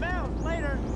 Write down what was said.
bounds later.